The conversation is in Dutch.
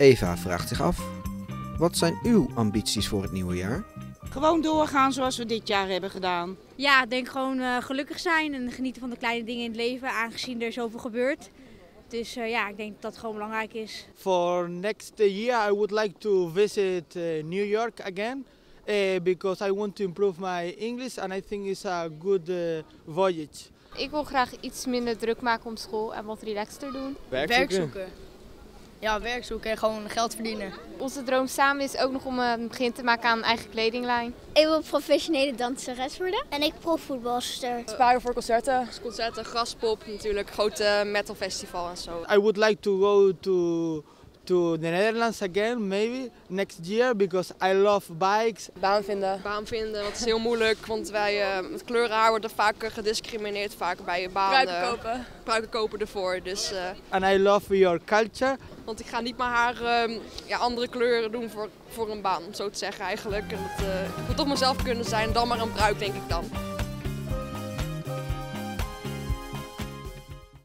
Eva vraagt zich af: wat zijn uw ambities voor het nieuwe jaar? Gewoon doorgaan zoals we dit jaar hebben gedaan. Ja, ik denk gewoon uh, gelukkig zijn en genieten van de kleine dingen in het leven, aangezien er zoveel gebeurt. Dus uh, ja, ik denk dat dat gewoon belangrijk is. For next year I would like to visit uh, New York again. Uh, because I want to improve my English and I think it's a good voyage. Ik wil graag iets minder druk maken op school en wat relaxter doen. Werk zoeken. Werk zoeken. Ja, werk zoeken en gewoon geld verdienen. Onze droom samen is ook nog om een begin te maken aan een eigen kledinglijn. Ik wil professionele danseres worden. En ik profvoetbalster. Sparen voor concerten. Concerten, graspop natuurlijk, grote metalfestival en zo. I would like to go to to the Netherlands again, maybe next year, because I love bikes. Baan vinden. Baan vinden, dat is heel moeilijk, want wij uh, met kleuren haar worden vaak gediscrimineerd, vaak bij je baan. Pruiken kopen. Pruiken kopen ervoor, dus... Uh, And I love your culture. Want ik ga niet mijn haar uh, ja, andere kleuren doen voor, voor een baan, om zo te zeggen eigenlijk. En dat, uh, ik wil toch mezelf kunnen zijn, dan maar een bruik denk ik dan.